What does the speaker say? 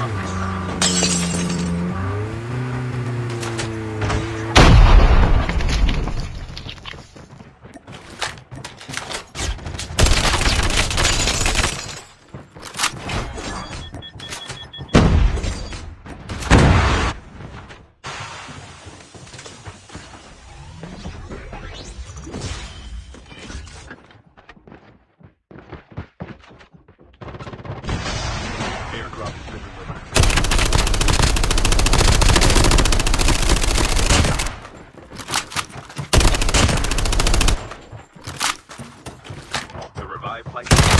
Rock. Supply.